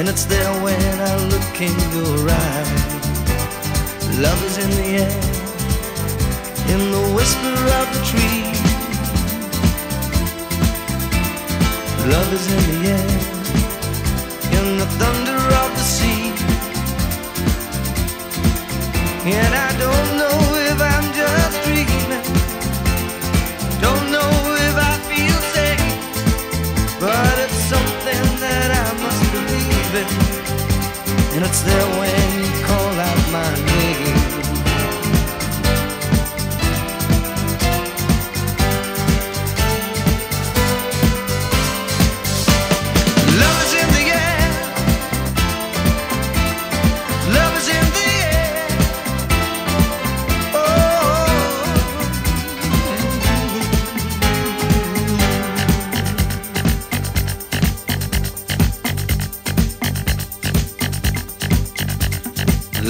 and it's there when I look in your eyes. Love is in the air, in the whisper of the tree. Love is in the air, in the thunder of the sea. It's there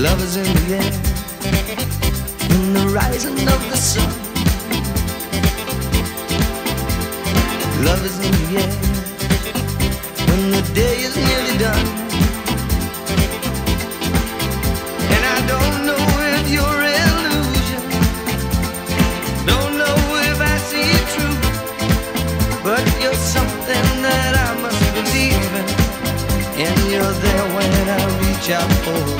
Love is in the air. In the rising of the sun. Love is in the air when the day is nearly done. And I don't know if you're illusion, don't know if I see true, but you're something that I must believe in, and you're there when I reach out for.